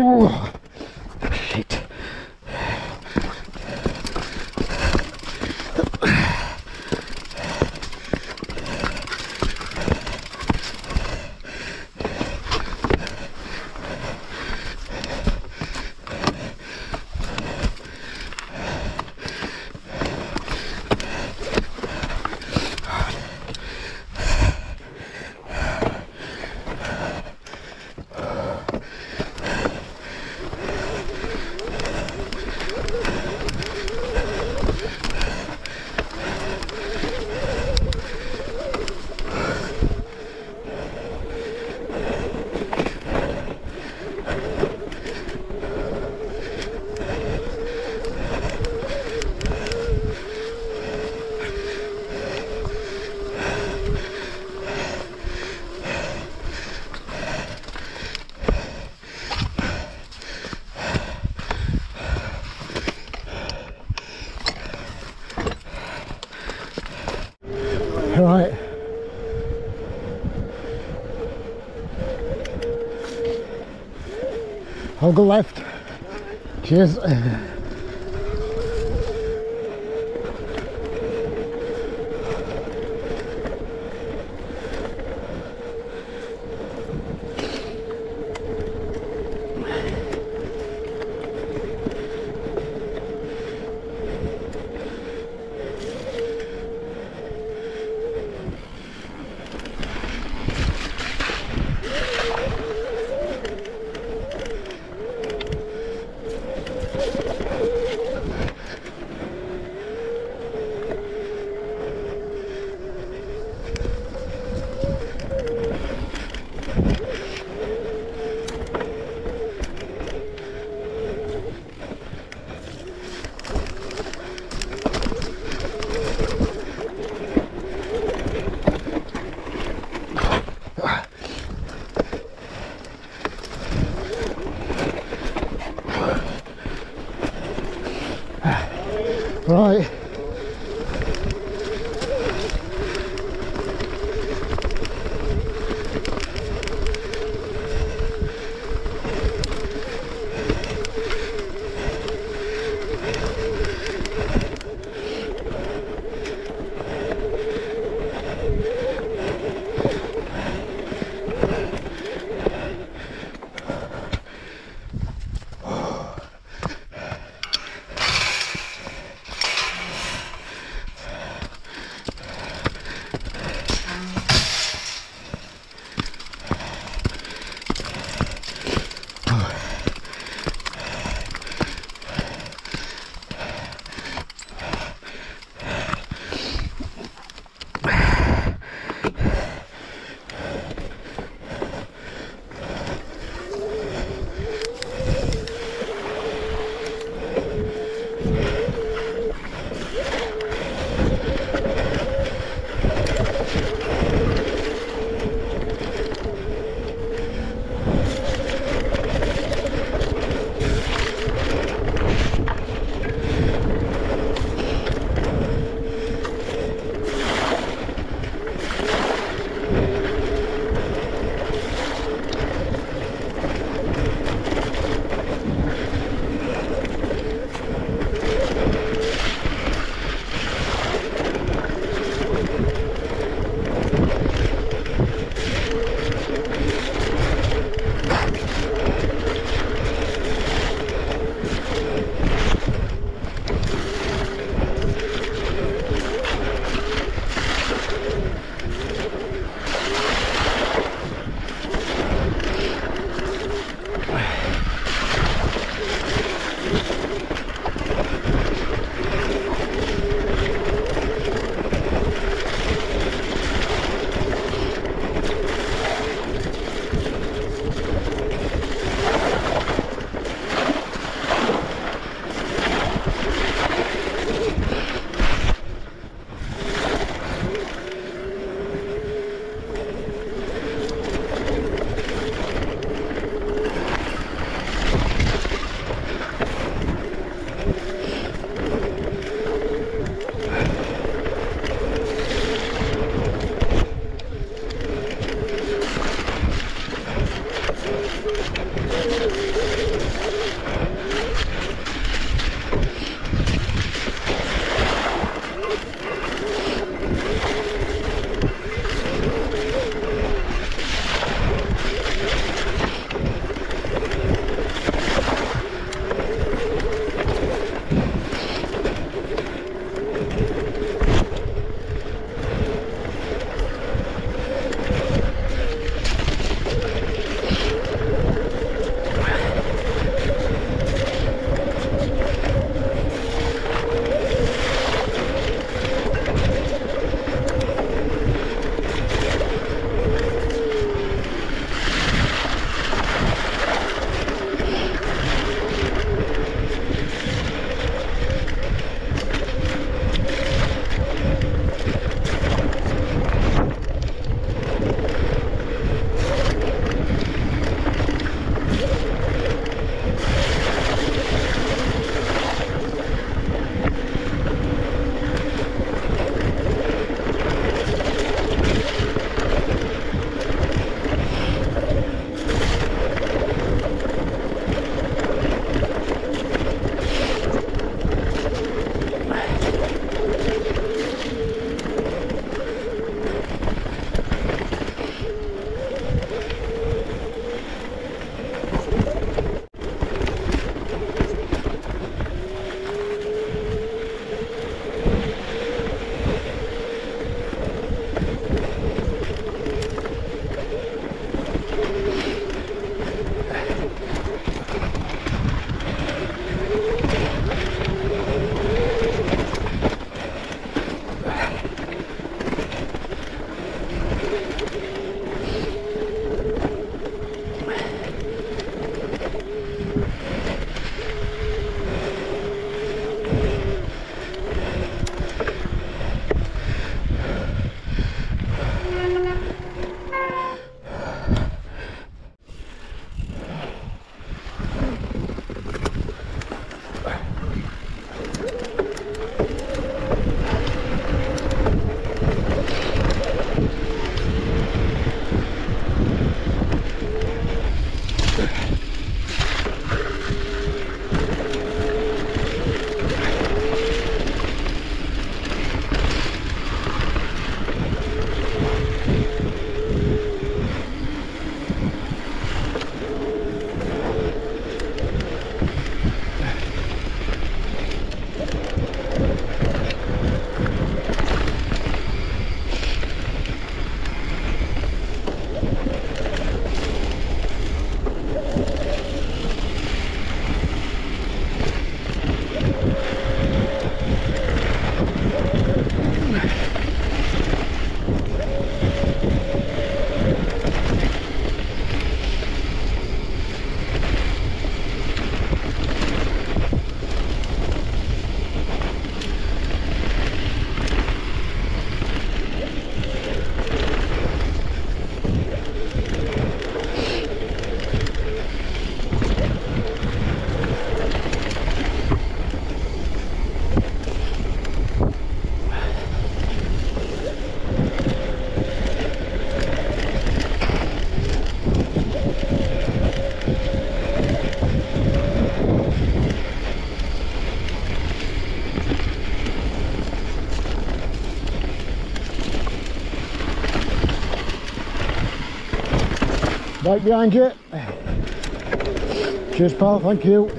Oh, shit. Right. I'll go left. Cheers. Right behind you. Cheers, pal. Thank you.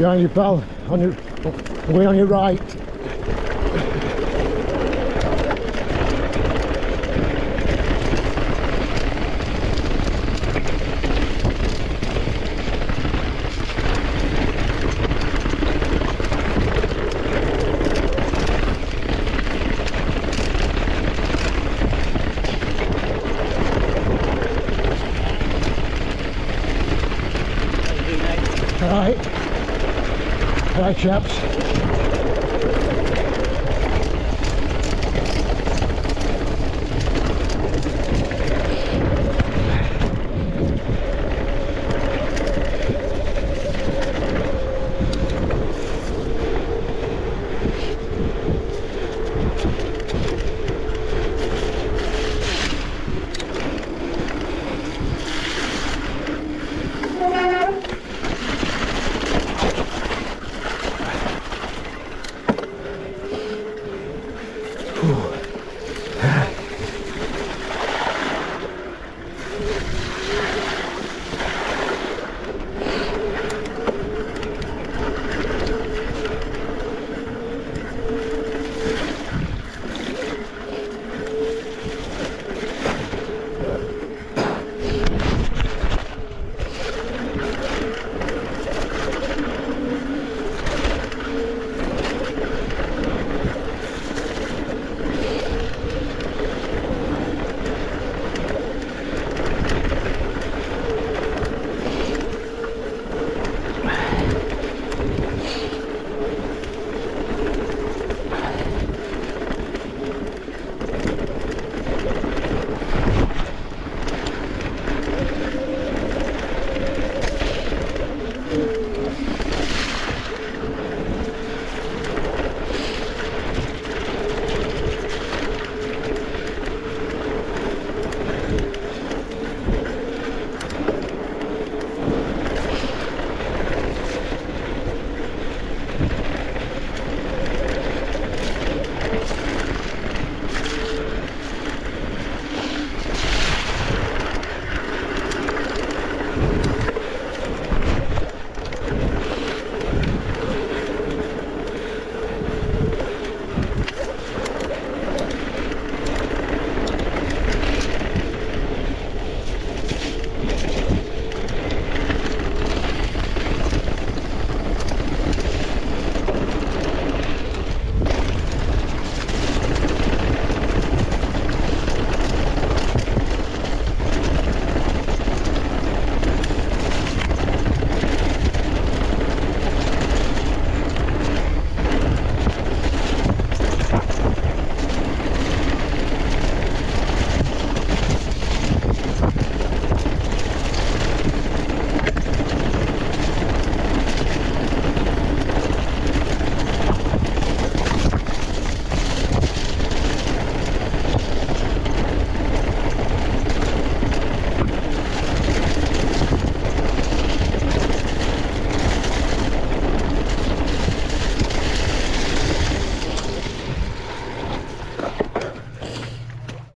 Behind you, pal. On your, way on your right. Chaps.